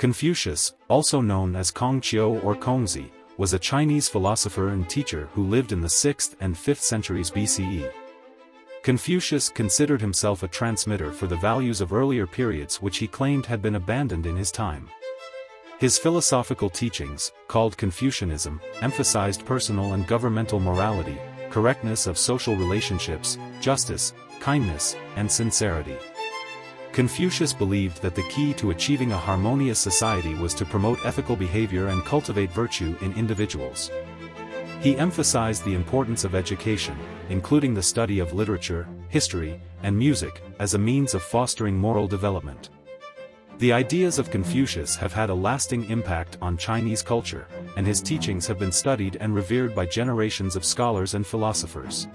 Confucius, also known as Kong Kongqiu or Kongzi, was a Chinese philosopher and teacher who lived in the 6th and 5th centuries BCE. Confucius considered himself a transmitter for the values of earlier periods which he claimed had been abandoned in his time. His philosophical teachings, called Confucianism, emphasized personal and governmental morality, correctness of social relationships, justice, kindness, and sincerity. Confucius believed that the key to achieving a harmonious society was to promote ethical behavior and cultivate virtue in individuals. He emphasized the importance of education, including the study of literature, history, and music, as a means of fostering moral development. The ideas of Confucius have had a lasting impact on Chinese culture, and his teachings have been studied and revered by generations of scholars and philosophers.